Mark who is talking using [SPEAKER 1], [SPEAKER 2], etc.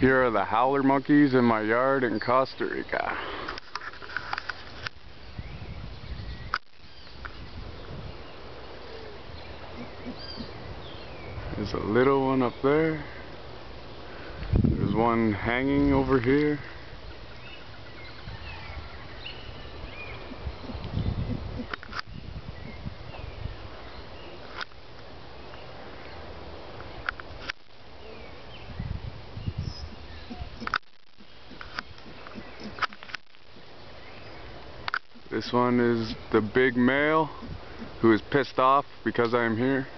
[SPEAKER 1] Here are the howler monkeys in my yard in Costa Rica. There's a little one up there. There's one hanging over here. This one is the big male who is pissed off because I am here.